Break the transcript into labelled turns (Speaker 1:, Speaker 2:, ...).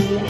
Speaker 1: you.